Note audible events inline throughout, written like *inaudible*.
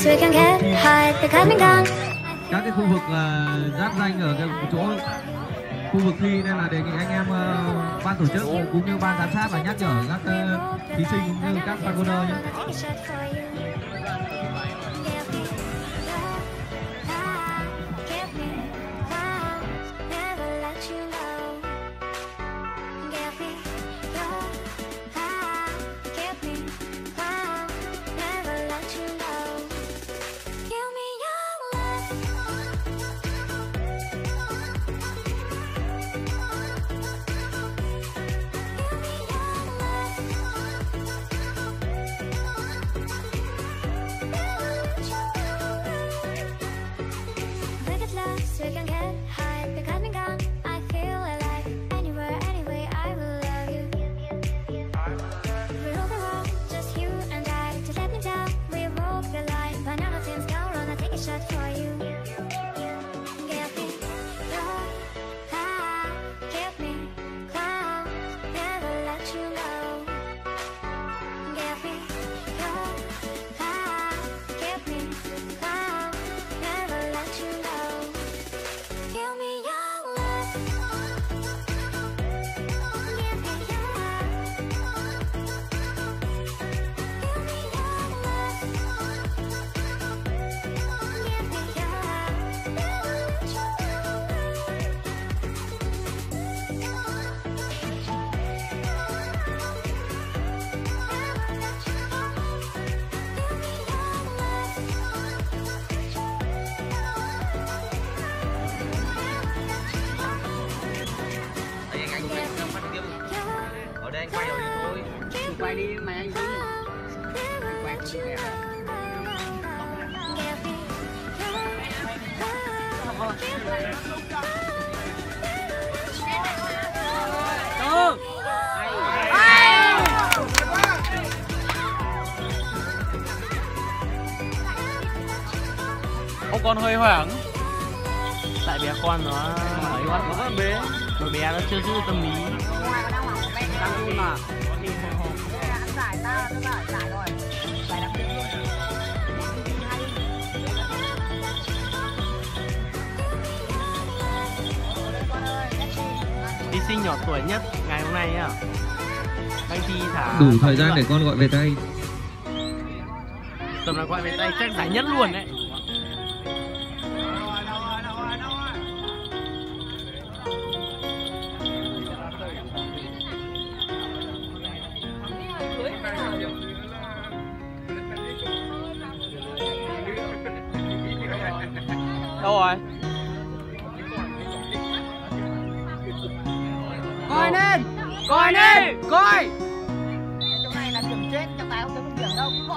we can get high, coming down. các cái khu vực là giáp danh ở cái chỗ khu vực thi nên là đề nghị anh em uh, ban tổ chức cũng như ban giám sát là nhắc nhở các uh, thí sinh cũng như các fan nhé. Ở đây anh quay rồi thôi. Thì quay đi mày anh dính Quay chị nè Ông con hơi hoảng. Tại bé con nó. Ấy quá Nó con bé nó chưa giữ tâm lý. Đang run mà giải ta nó giải giải rồi giải đặc biệt Thí sinh nhỏ tuổi nhất ngày hôm nay nhá Anh thi thả Đủ thời gian để con gọi về tay. Tầm là gọi về tay chắc giải nhất luôn đấy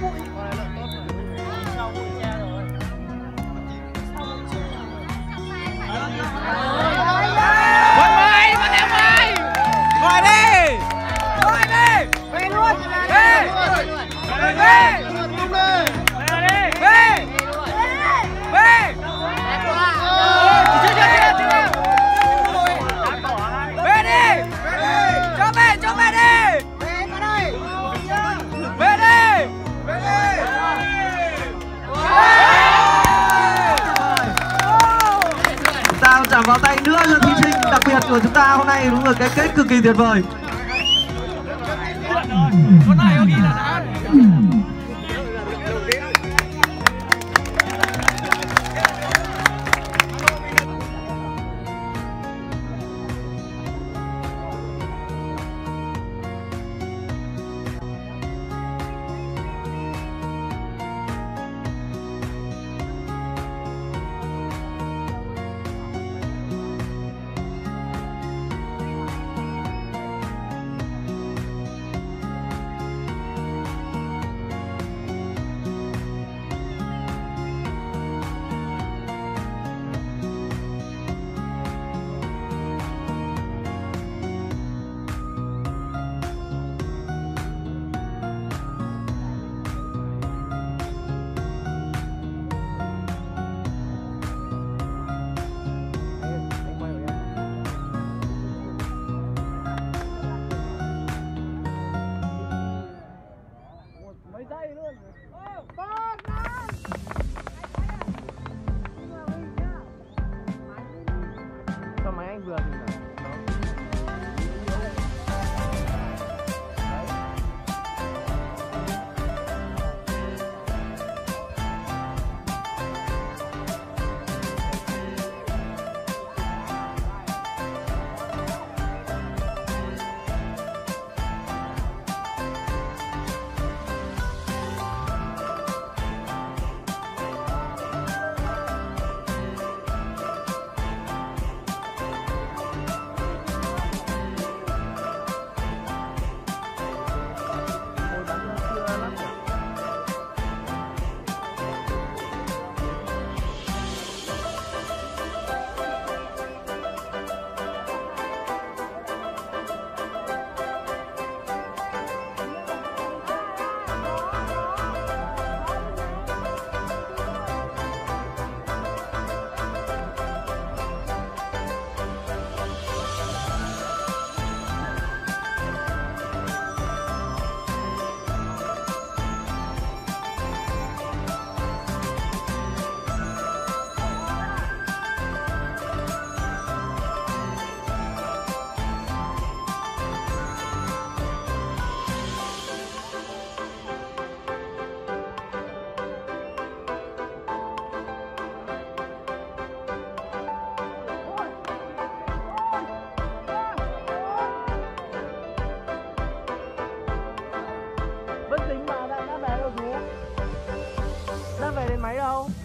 Vẫn của chúng ta hôm nay đúng là cái kết cực kỳ tuyệt vời. Con này có ghi là đã Đã về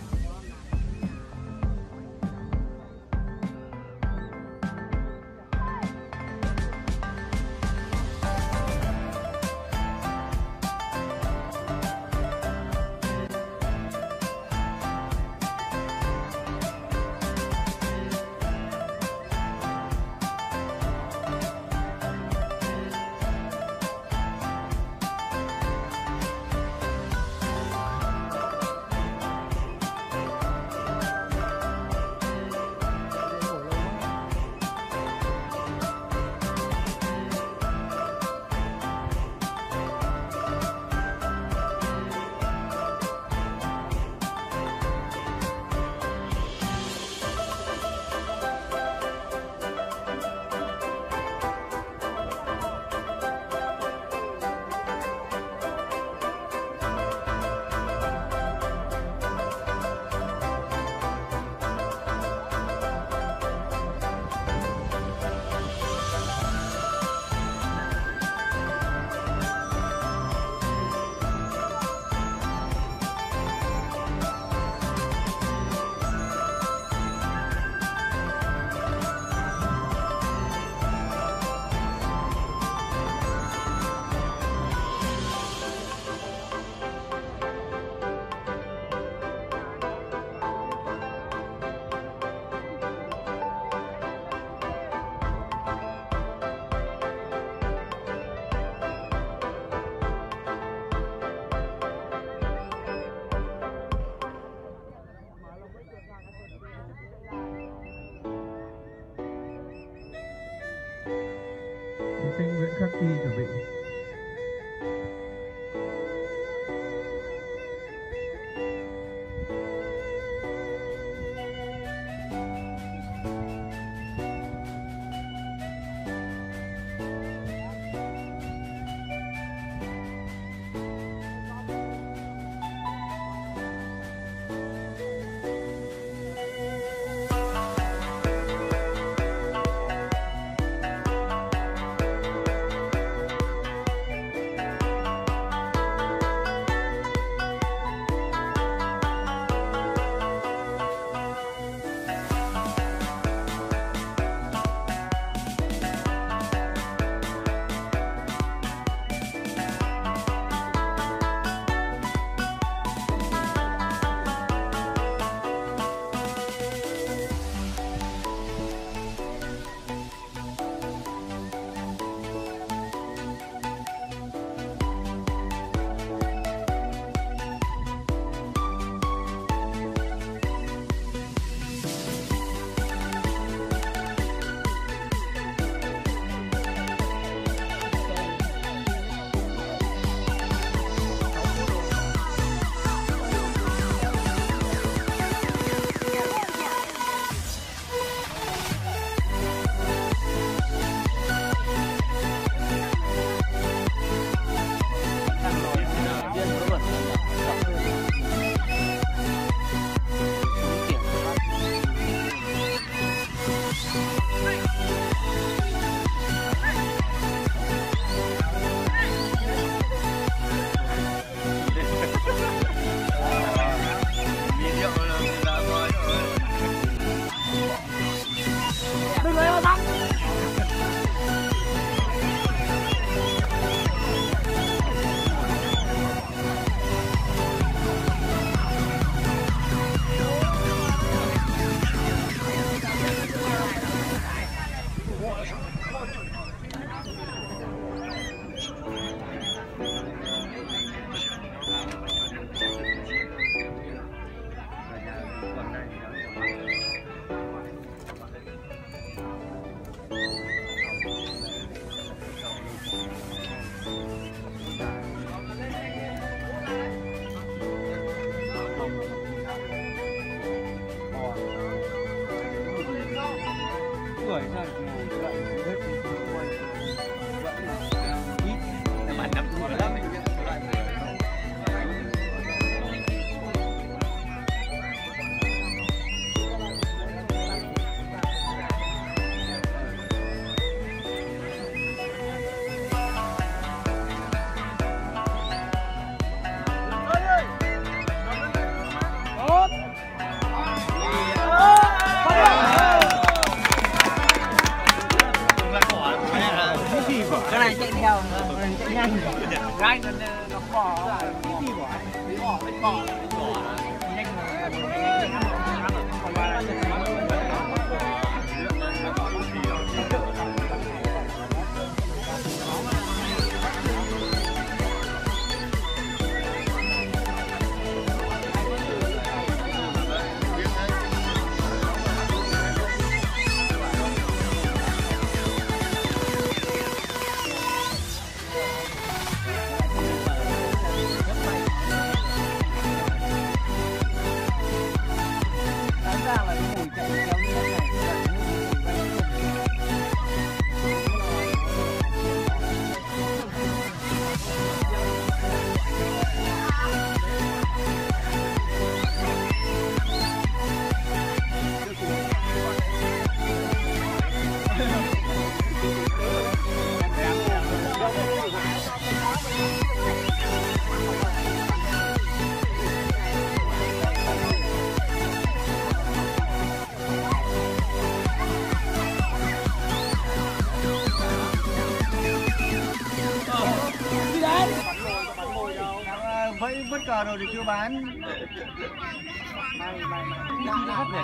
bán.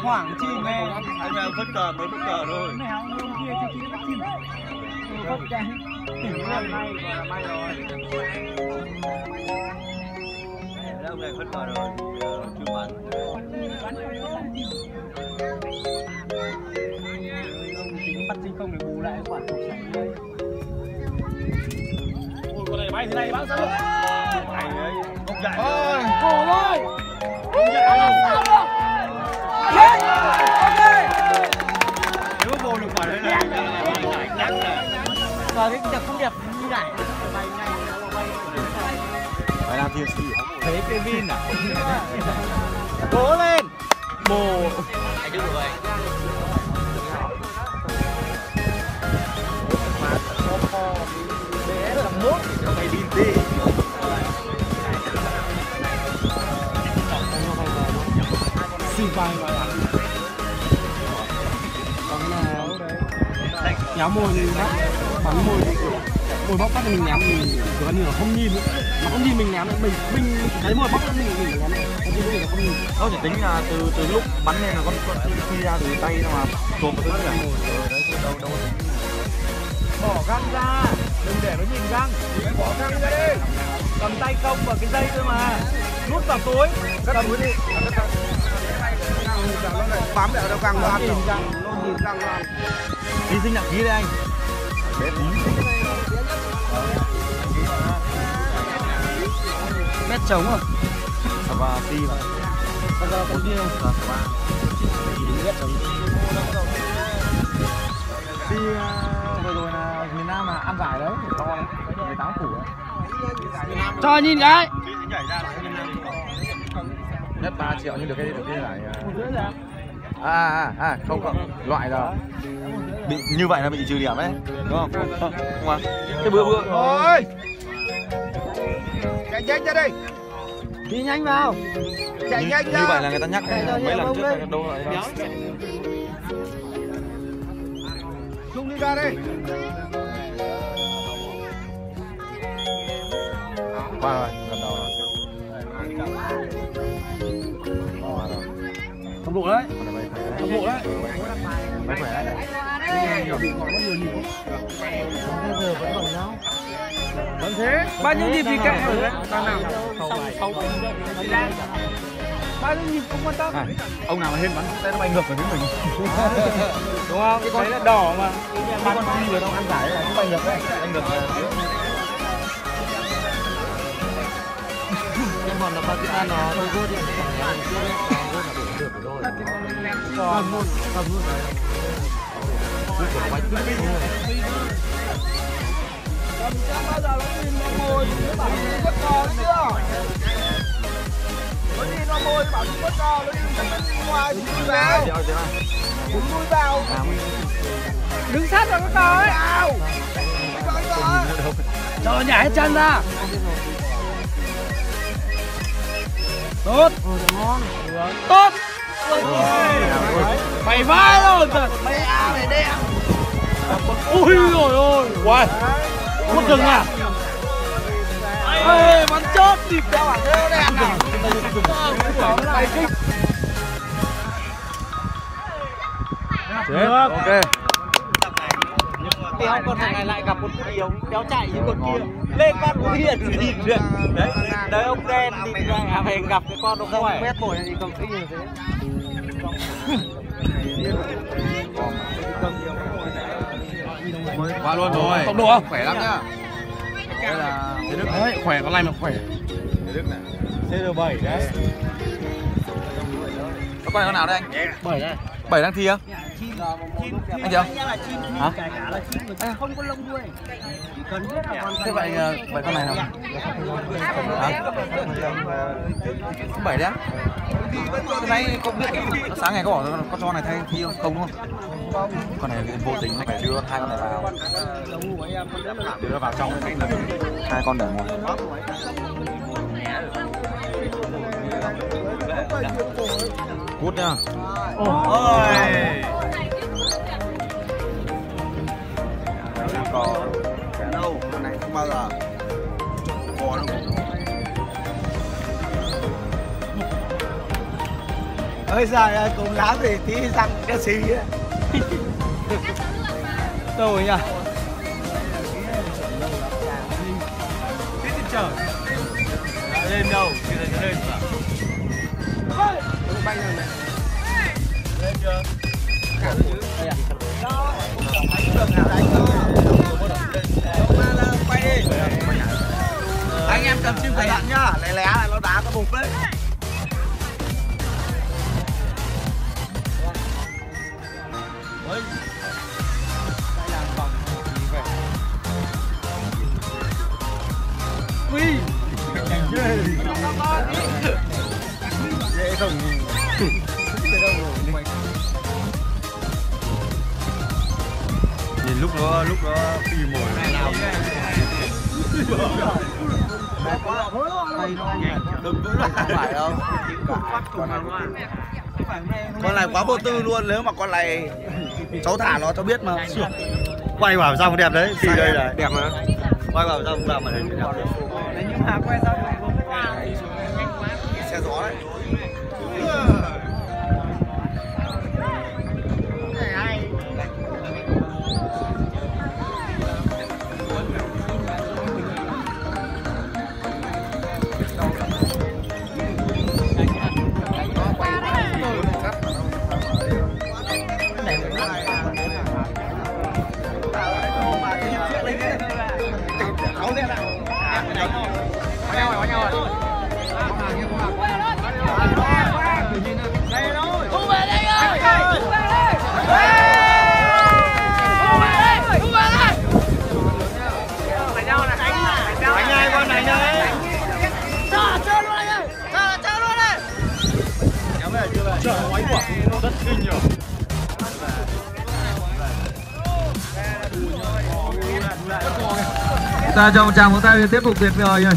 Hoảng chi nghe. Anh em vứt cờ mới vứt cờ thôi. Rồi. Đấy, ông này vứt cờ rồi. Thì chưa bán. Ông tính bắt sinh không để bù lại khoản cục sảnh đây. Ôi, con này bay thế này bác sao? Ôi, khổ rồi không. Chết Ok Nếu vô được quả đấy là chắc là Giờ cái đẹp không đẹp như này Bay ngay bay phải làm thiệt gì Thấy Kevin à Cố lên Bồ Anh đứng rồi. Để làm nước Mày đi đi. Xì bay mà Còn nào? Đấy Nhắm môi thì bác Bắn kiểu Môi bóc phát mình nhắm thì kiểu như là không nhìn. Mà không nhìn mình nhắm nữa Mình mình thấy môi bóc mình mình nhắm nữa Còn chứ mình không nhìn. Tôi chỉ tính là từ từ lúc bắn lên là con con phi ra từ tay nó mà trồm vào tới cả. Ờ, đâu đâu. Bỏ găng ra. Đừng để nó nhìn găng. Bỏ găng ra đi. Cầm tay không vào cái dây thôi mà. Nút vào túi. Cầm túi đi bám để đâu càng loạn Nhìn găng nhìn càng loạn Đi sinh nặng ký đây anh. Bé tí. Mét trống à Sà ba ti mà. Giờ có gì không? Sà ba. Mét trống Đi uh, vừa rồi là miền Nam mà ăn giải đấy To lắm 18 củ đấy Cho nhìn cái Nhất 3 triệu nhưng được cái được cái giải rồi à à à không không. Loại là bị như vậy là bị trừ điểm đấy. Đúng không? Không không à cái bữa bữa. Ôi! Chạy nhanh ra đây. Đi nhanh vào. Chạy như, nhanh như ra. vậy là người ta nhắc mấy lần trước là đâu lại Trung đi ra đây. Qua rồi gần đầu rồi tốc độ đấy. Còn là mày khỏe đấy. Mày khỏe đấy. Vẫn thế. Bao nhiêu nhịp thì kệ rồi đấy. Bao nào? Bao nhiêu nhịp không quan tâm. À, ông nào mà hên bắn tay nó bay ngược về phía mình. *laughs* Đúng không? Cái đấy là đỏ mà. Cái con chi vừa đâu ăn giải là nó bay ngược đấy. Bay ngược về nhưng mà nó Pakistan nó đôi gốt đi Còn một Cầm luôn Cầm chắc bao giờ nó nhìn nó mồi Nó bảo nó bất ngờ chưa Nó nhìn nó mồi bảo nó bất ngờ Nó nhìn nó nhìn ngoài thì chui vào Đéo thế vào Đứng sát vào cái cò ấy Vào cho nhảy chân ra tốt. Tốt. Mày vãi rồi mày à mày đen. Ui rồi ôi quay mất rừng à? Ê, bắn chốt đi. Đeo bản đeo đèn nào mày chết. Ok đéo con này lại gặp con kia ông đéo chạy như con kia. Lên con cũng hiện nhìn được. Đấy đấy ông đen thì ra à mày gặp cái con nó không quét bổi thì còn kinh như thế? *laughs* Qua luôn rồi. Tốc độ không? Khỏe lắm nhá. Đây là thế đức đấy khỏe con này mà khỏe. Thế đức này. CR7 đấy. Có con nào đây anh? Bảy đây bảy đang thi á anh chị không hả Không có lông đuôi Chỉ cần biết là con thế vậy ờ, vậy con này nào hả bảy đấy cái này có biết sáng ngày có bảo con cho con này thay thi không không đúng không con này vô tình nó phải đưa hai con này vào đưa vào trong hai con để ngoài cút nhá cò không bao giờ. Cò nó Ơi giời cùng lắm thì tí răng cái xì á. Đâu rồi nhỉ Tiếp trên trời Lên đâu? Bây giờ lên mà Bay rồi này. Lên chưa? Cả chứ Đó anh em cầm chim cẩn thận nhá. Lé lé là nó đá có bục đấy. Dễ không nhìn lúc nó lúc nó phi mồi đừng cứ lại không phải đâu con này quá vô tư luôn nếu mà con này cháu thả nó cháu biết mà. Quay vào xong đẹp đấy thì đây là đẹp mà. Quay vào xong làm mà đẹp nhưng mà quay ra Chúng ta cho một chàng pháo tay tiếp tục tuyệt vời rồi.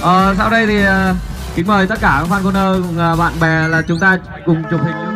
Ờ, sau đây thì ờ, kính mời tất cả các fan corner cùng ờ, bạn bè là chúng ta cùng chụp hình